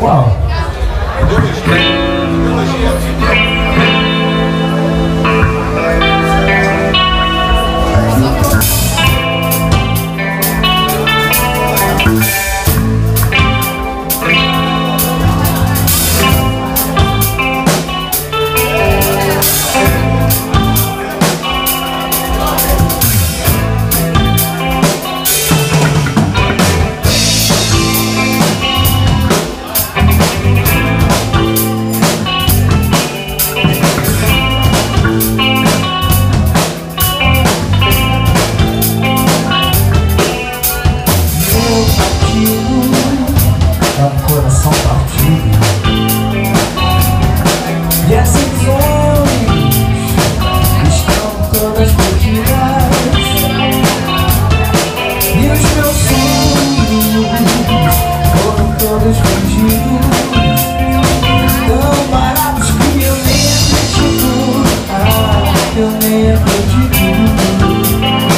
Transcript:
Wow. contigo É um coração partido. E as ilusões estão todas perdidas. E os meus sonhos foram todos perdidos. Tão parados que eu nem acredito. Ah, Eu nem acredito.